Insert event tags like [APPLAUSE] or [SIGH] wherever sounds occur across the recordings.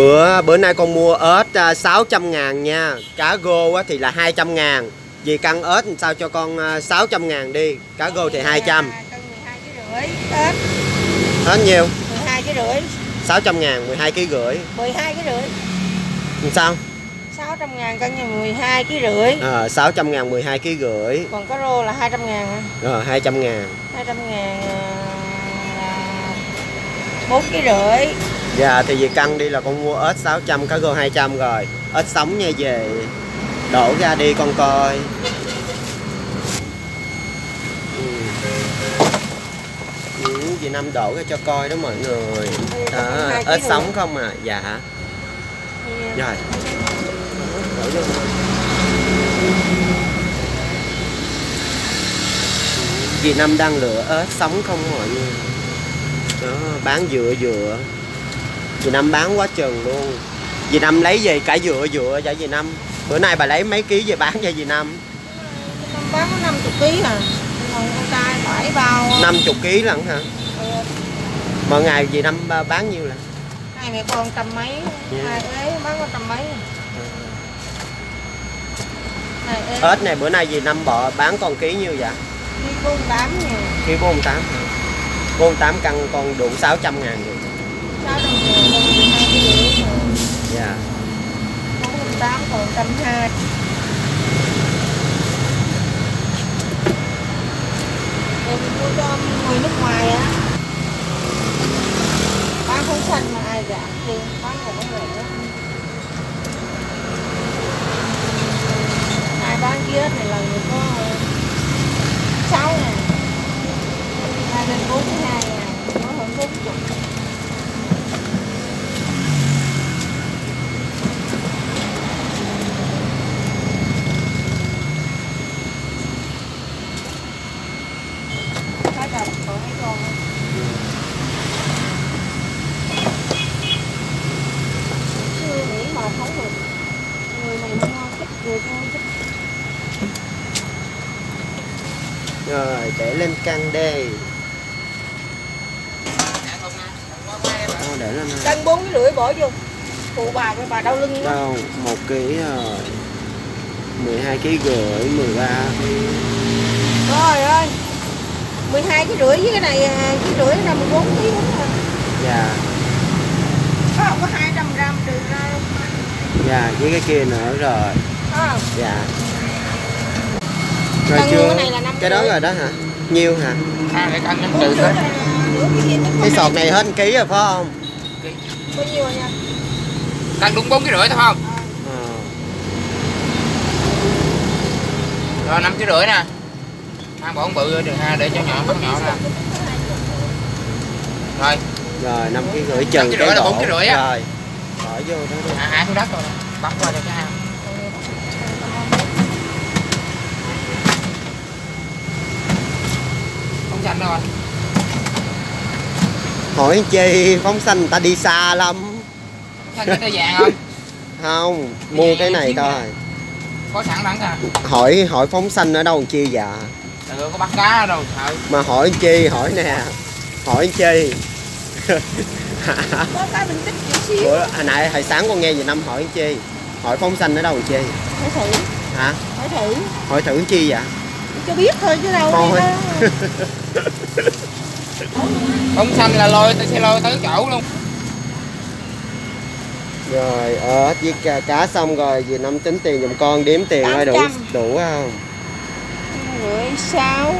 Bữa bữa nay con mua ếch à, 600 ngàn nha Cá gô thì là 200 ngàn Vì cân ếch làm sao cho con à, 600 ngàn đi Cá gô thì 200 Cân 12 kg rưỡi. Tết Hết nhiêu 12 kg rưỡi. 600 ngàn 12 kg rưỡi 12 kg rưỡi. Sao 600 ngàn cân như 12 kg rưỡi. à, 600 ngàn 12 kg rưỡi Còn có rô là 200 ngàn hả? Rồi 200 ngàn 200 ngàn à, là 4 kg rưỡi. Dạ thì vì cân đi là con mua ếch 600 cá gô 200 rồi. Ếch sống nha về Đổ ra đi con coi. Ừ. Ừ, Dì Năm đổ ra cho coi đó mọi người. Đó, ếch sống không à? Dạ. Rồi. Đổ vô. Dì Năm đang lựa ếch sống không mọi người? Đó bán dựa dựa dì năm bán quá chừng luôn. Dì năm lấy về cả dựa dựa cho dì năm. Bữa nay bà lấy mấy ký về bán cho dì năm? Năm bán có 50 kg à. Còn con trai phải bao 50 ký lận hả? Ừ, mỗi ngày dì năm ba- bán nhiêu là hai mẹ con trăm mấy, Dạ. hai ế bán có trăm mấy. Ế ếch này bữa nay dì năm bỏ bán con ký nhiêu vậy? Đi 48 ngàn. ký 48 hả? 48 cân con đủ 600 ngàn rồi 600 ngàn con 12 kg rưỡi dạ 48 còn 120. Em mua cho người nước ngoài á. Bán không xanh mà ai giảm thì bán một cái người đó. Ai bán kia thì là người có 6 ngàn. Ai lên 42 ngàn, nó hơn 40. Cá đập còn mấy con á. chưa nghĩ mà không được người này mua thích người mua thích rồi để lên cân đây Ờ, để lên cân bốn cái rưỡi bỏ vô. Phụ bà với bà đau lưng đâu một ký rồi 12 ký rưỡi 13 ký trời ơi 12 cái rưỡi với cái này à, cái rưỡi là 14 ký đúng rồi dạ. Có không có 200 gram trừ ra dạ với cái kia nữa rồi. Có không? dạ rồi chưa? cái này là năm cái đó rồi đó hả? Nhiêu hả? À để cân Bốn trừ thôi. Cái cái sọt hai- này hết ký rồi phải không? Bao nhiêu rồi nha. Cân đúng bốn cái rưỡi thôi không? Ờ. rồi năm cái rưỡi nè. Ăn bỏ bự được ha để cho nhỏ bắt nhỏ ra. Rồi. Rồi năm ký rưỡi chừng ký cái rưỡi là bốn rưỡi á. rồi. Bỏ vô đó đi. Hạ hạ xuống đất rồi. Bắt qua cho cái ao không xanh đâu rồi. Hỏi chi phóng xanh người ta đi xa lắm. Xanh cái tay vàng không? [LAUGHS] Không mua cái này thôi có sẵn đắng à? Hỏi hỏi phóng xanh ở đâu chi dạ? Ừ, có bắt cá ở đâu? Sợ mà hỏi chi hỏi nè. Hỏi chi? [LAUGHS] Có cái mình tích chút xíu bữa hồi nãy hồi sáng con nghe gì năm hỏi chi? Hỏi phóng xanh ở đâu chi? Phải thử. Hả? Phải thử. Hỏi thử chi vậy cho biết thôi chứ đâu Thôi. không [LAUGHS] xanh là lôi tôi sẽ lôi tới chỗ luôn. Rồi ếch với cá, cá xong rồi gì năm tính tiền giùm con đếm tiền coi đủ 800. đủ không? Rưỡi sáu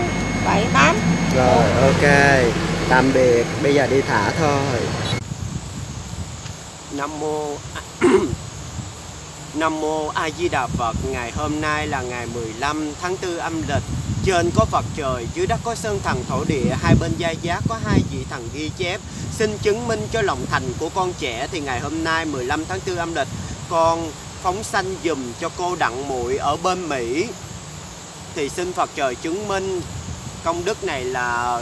bảy tám. Rồi ok tạm biệt bây giờ đi thả thôi. Nam mô [CLEARS THROAT] Nam mô A Di Đà Phật, ngày hôm nay là ngày 15 tháng 4 âm lịch. Trên có Phật trời, dưới đất có sơn thần thổ địa, hai bên gia giá có hai vị thần ghi chép. Xin chứng minh cho lòng thành của con trẻ thì ngày hôm nay 15 tháng 4 âm lịch, con phóng sanh dùm cho cô Đặng Muội ở bên Mỹ. Thì xin Phật trời chứng minh công đức này là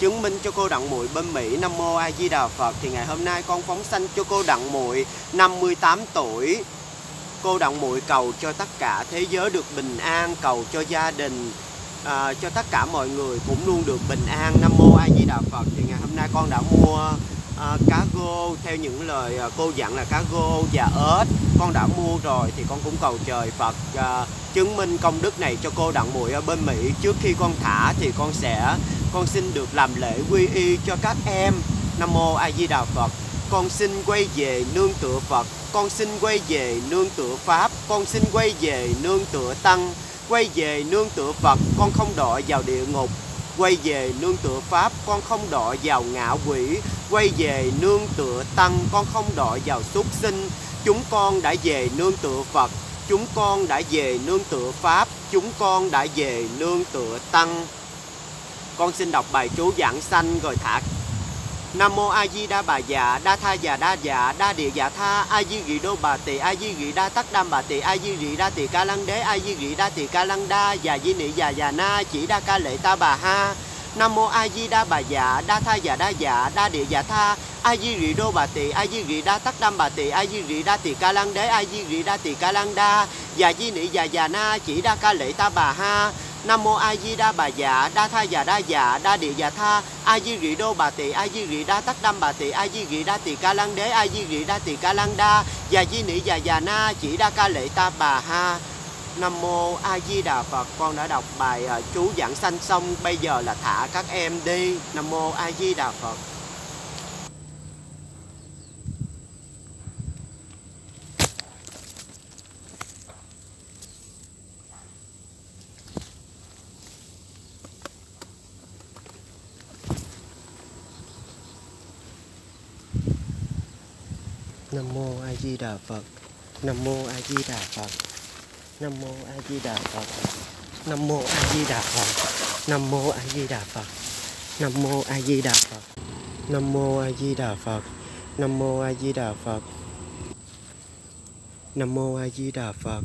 chứng minh cho cô Đặng Muội bên Mỹ Nam Mô A Di Đà Phật thì ngày hôm nay con phóng sanh cho cô Đặng Muội 58 tuổi cô Đặng Muội cầu cho tất cả thế giới được bình an cầu cho gia đình à, cho tất cả mọi người cũng luôn được bình an. Nam Mô A Di Đà Phật. Thì ngày hôm nay con đã mua à, cá gô. Theo những lời à, cô dặn là cá gô và ớt con đã mua rồi thì con cũng cầu trời Phật à, chứng minh công đức này cho cô đặng muội ở bên Mỹ. Trước khi con thả thì con sẽ con xin được làm lễ quy y cho các em. Nam mô A Di Đà Phật. Con xin quay về nương tựa Phật con xin quay về nương tựa Pháp. Con xin quay về nương tựa Tăng. Quay về nương tựa Phật. Con không đọa vào địa ngục. Quay về nương tựa Pháp. Con không đọa vào ngạ quỷ. Quay về nương tựa Tăng. Con không đọa vào súc sinh. Chúng con đã về nương tựa Phật. Chúng con đã về nương tựa Pháp. Chúng con đã về nương tựa Tăng. Con xin đọc bài chú giảng sanh rồi thả Nam mô A Di Đà Bà Dạ Đa Tha Dạ Đa Dạ Đa Địa Dạ Tha A Di Gị Đô Bà Tỳ A Di Gị Đa Tắc Đam Bà Tỳ A Di Gị Đa Tỳ Ca Lăng Đế A Di Gị Đa Tỳ Ca Lăng Đa Dạ Di Nị Dạ Dạ Na Chỉ Đa Ca Lệ Ta Bà Ha Nam mô A Di Đà Bà Dạ Đa Tha Dạ Đa Dạ Đa Địa Dạ Tha A Di Gị Đô Bà Tỳ A Di Gị Đa Tắc Đam Bà Tỳ A Di Gị Đa Tỳ Ca Lăng Đế A Di Gị Đa Tỳ Ca Lăng Đa Dạ Di Nị Dạ Dạ Na Chỉ Đa Ca Lệ Ta Bà Ha Nam mô A Di Đà Bà Dạ Đa Tha Dạ Đa Dạ Đa Địa Dạ Tha, A Di Rị Đô Bà Tỳ A Di Rị Đa Tắc Đam Bà Tỳ A Di Rị Đa Tỳ Ca Lăng Đế, A Di Rị Đa Tỳ Ca Lăng Đa Dạ Di Nị Dạ Dạ Na, Chỉ Đa Ca Lệ Ta Bà Ha. Nam mô A Di Đà Phật, con đã đọc bài ờ, chú giảng sanh xong, bây giờ là thả các em đi. Nam mô A Di Đà Phật. Nam mô A Di Đà Phật. Nam mô A Di Đà Phật. Nam mô A Di Đà Phật. Nam mô A Di Đà Phật. Nam mô A Di Đà Phật. Nam mô A Di Đà Phật. Nam mô A Di Đà Phật. Nam mô A Di Đà Phật. Nam mô A Di Đà Phật.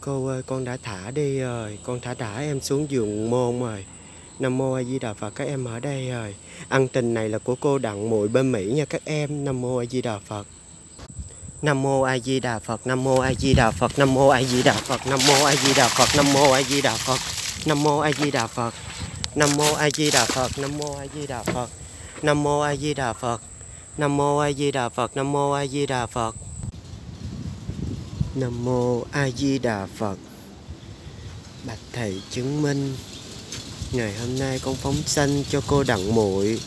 Cô ơi, con đã thả đi rồi. Con thả đã em xuống giường môn rồi. Nam mô A Di Đà Phật các em ở đây rồi Ăn tình này là của cô Đặng Muội bên Mỹ nha các em Nam mô A Di Đà Phật Nam mô A Di Đà Phật Nam mô A Di Đà Phật Nam mô A Di Đà Phật Nam mô A Di Đà Phật Nam mô A Di Đà Phật Nam mô A Di Đà Phật Nam mô A Di Đà Phật Nam mô A Di Đà Phật Nam mô A Di Đà Phật Nam mô A Di Đà Phật Nam mô A Di Đà Phật Nam mô A Di Đà Phật Bạch thầy chứng minh Ngày hôm nay con phóng sanh cho cô Đặng Muội.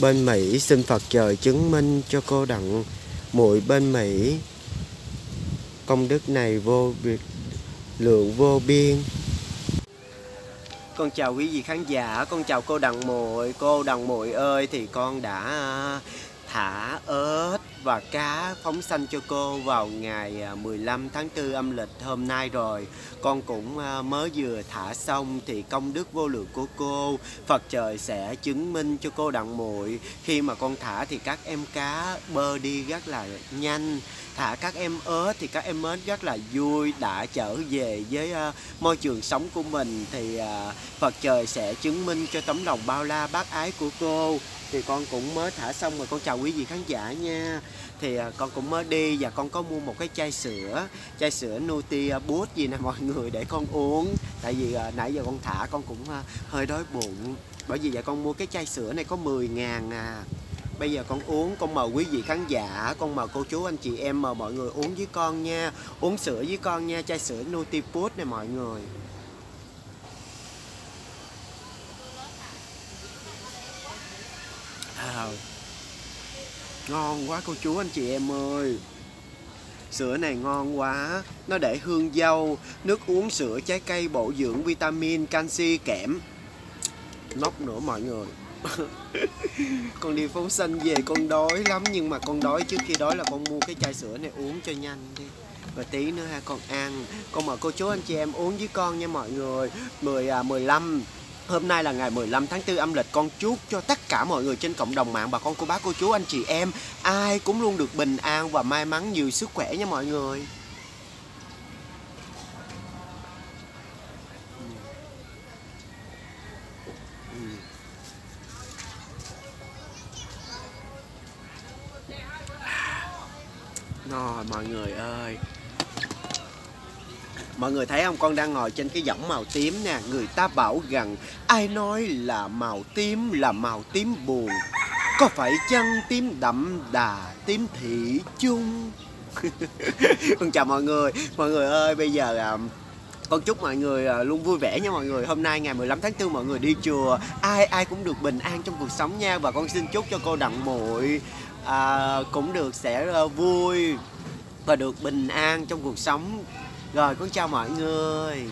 Bên Mỹ xin Phật trời chứng minh cho cô Đặng Muội bên Mỹ. Công đức này vô biệt, lượng vô biên. Con chào quý vị khán giả, con chào cô Đặng Muội. Cô Đặng Muội ơi, thì con đã thả ớt và cá phóng sanh cho cô vào ngày à, 15 tháng 4 âm lịch hôm nay rồi. Con cũng à, mới vừa thả xong thì công đức vô lượng của cô Phật trời sẽ chứng minh cho cô đặng muội. Khi mà con thả thì các em cá bơi đi rất là nhanh. Thả các em ớt thì các em ớt rất là vui đã trở về với uh, môi trường sống của mình. Thì uh, Phật trời sẽ chứng minh cho tấm lòng bao la bác ái của cô thì con cũng mới thả xong rồi. Con chào quý vị khán giả nha. Thì à, con cũng mới đi và con có mua một cái chai sữa. Chai sữa Nuti à, bút gì nè [LAUGHS] mọi người để con uống. Tại vì à, nãy giờ con thả con cũng hơi đói bụng. Bởi vì vậy con mua cái chai sữa này có 10 ngàn à. Bây giờ con uống, con mời quý vị khán giả, con mời cô chú anh chị em mời mọi người uống với con nha. Uống sữa với con nha, chai sữa Nutiput này mọi người. Ngon quá cô chú anh chị em ơi. Sữa này ngon quá. Nó để hương dâu Nước uống sữa trái cây bổ dưỡng vitamin, canxi, kẽm. Nóc nữa mọi người. [LAUGHS] Con đi phóng xanh về con đói lắm nhưng mà con đói trước khi đói là con mua cái chai sữa này uống cho nhanh đi. Và tí nữa ha con ăn. Con mời cô chú anh chị em uống với con nha mọi người. 10 à, 15 Hôm nay là ngày 15 tháng 4 âm lịch, con chúc cho tất cả mọi người trên cộng đồng mạng bà con cô bác, cô chú, anh chị em ai cũng luôn được bình an và may mắn nhiều sức khỏe nha mọi người. Rồi, mọi người ơi Mọi người thấy không? Con đang ngồi trên cái võng màu tím nè. Người ta bảo rằng ai nói là màu tím là màu tím buồn? Có phải chăng tím đậm đà tím thị chung? [LAUGHS] Con chào mọi người. Mọi người ơi bây giờ à, con chúc mọi người à, luôn vui vẻ nha mọi người. Hôm nay ngày 15 tháng 4 mọi người đi chùa. Ai ai cũng được bình an trong cuộc sống nha. Và con xin chúc cho cô Đặng Muội à, Cũng được sẽ à, vui Và được bình an trong cuộc sống. Rồi con chào mọi người.